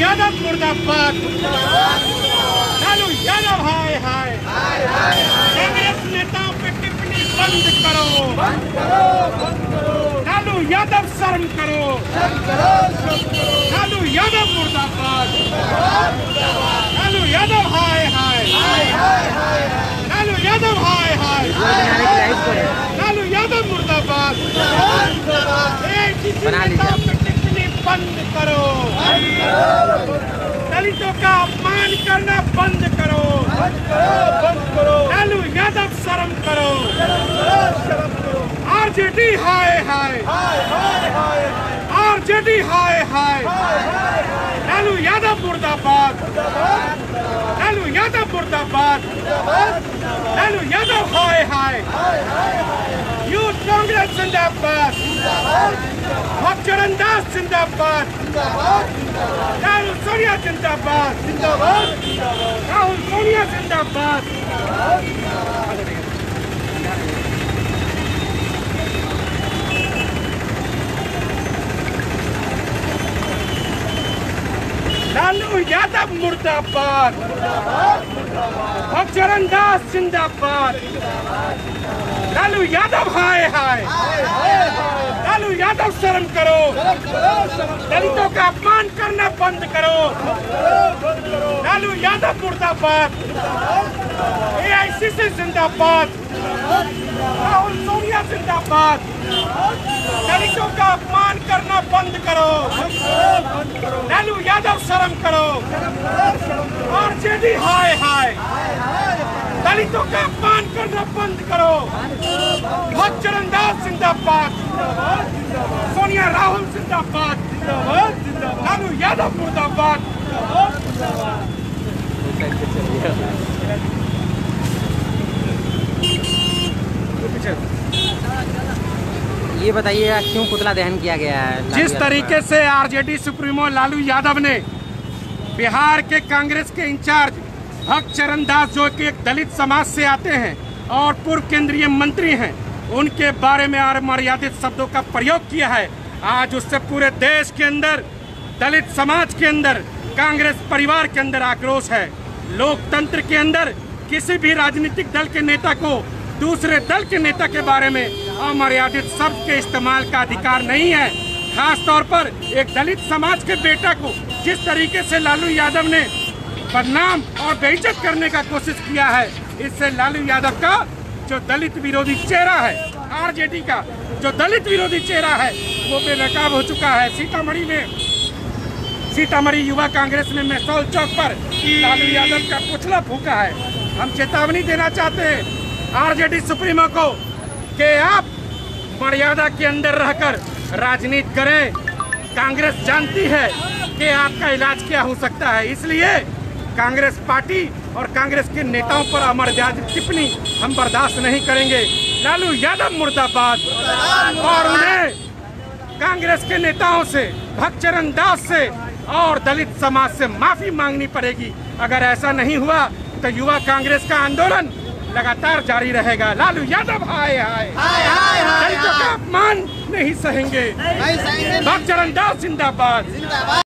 यादव मुर्दाबाद। लालू यादव हाय हाय। कांग्रेस नेताओं पे टिप्पणी बंद करो। लालू यादव शर्म करो। लालू यादव मुर्दाबाद। लालू यादव हाय हाय। लालू यादव हाय हाय। लालू यादव मुर्दाबाद। बना लीजिए बंद करो। दलितों का अपमान करना बंद करो। बंद करो लालू यादव शर्म करो। आरजेडी, हाय हाय। आरजेडी, हाय हाय। लालू यादव मुर्दाबाद। लालू यादव मुर्दाबाद। लालू यादव, हाय हाय। यूथ कांग्रेस जिंदाबाद भक्चरण दास जिंदाबाद राहुल सोनिया जिंदाबाद राहुल सोनिया जिंदाबाद लालू यादव मुर्दाबाद भक्चरण दास जिंदाबाद लालू यादव, हाय हाय। लालू यादव शर्म करो। दलितों का अपमान करना बंद करो। लालू यादव, मुर्दाबाद। एआईसीसी जिंदाबाद। राहुल सोनिया, जिंदाबाद। दलितों का अपमान करना बंद करो। लालू यादव शर्म करो। आरजेडी, हाय हाय। दलितों का अपमान करना बंद करो। भक्चरण दास जिंदाबाद सोनिया राहुल जिंदाबाद लालू यादव मुर्दाबाद ये बताइए क्यों पुतला दहन किया गया है? जिस तरीके से आरजेडी सुप्रीमो लालू यादव ने बिहार के कांग्रेस के इंचार्ज भक्त चरण दास जो कि एक दलित समाज से आते हैं और पूर्व केंद्रीय मंत्री हैं, उनके बारे में अमर्यादित शब्दों का प्रयोग किया है। आज उससे पूरे देश के अंदर, दलित समाज के अंदर, कांग्रेस परिवार के अंदर आक्रोश है। लोकतंत्र के अंदर, किसी भी राजनीतिक दल के नेता को दूसरे दल के नेता के बारे में अमर्यादित शब्द के इस्तेमाल का अधिकार नहीं है। खास तौर पर एक दलित समाज के बेटा को जिस तरीके से लालू यादव ने बदनाम और बेइज्जत करने का कोशिश किया है। इससे लालू यादव का जो दलित विरोधी चेहरा है, आरजेडी का जो दलित विरोधी चेहरा है, वो बेनकाब हो चुका है। सीतामढ़ी में, सीतामढ़ी युवा कांग्रेस में मैसौल चौक पर लालू यादव का पुतला फूका है। हम चेतावनी देना चाहते हैं, आरजेडी सुप्रीमो को, कि आप मर्यादा के अंदर रहकर राजनीति करें। कांग्रेस जानती है कि आपका इलाज क्या हो सकता है, इसलिए कांग्रेस पार्टी और कांग्रेस के नेताओं पर अमर्यादित टिप्पणी हम बर्दाश्त नहीं करेंगे। लालू यादव मुर्दाबाद। और उन्हें कांग्रेस के नेताओं से भक्तचरण दास से और दलित समाज से माफ़ी मांगनी पड़ेगी। अगर ऐसा नहीं हुआ तो युवा कांग्रेस का आंदोलन लगातार जारी रहेगा। लालू यादव हाय हाय। दलितों का अपमान नहीं सहेंगे। भक्तचरण दास जिंदाबाद।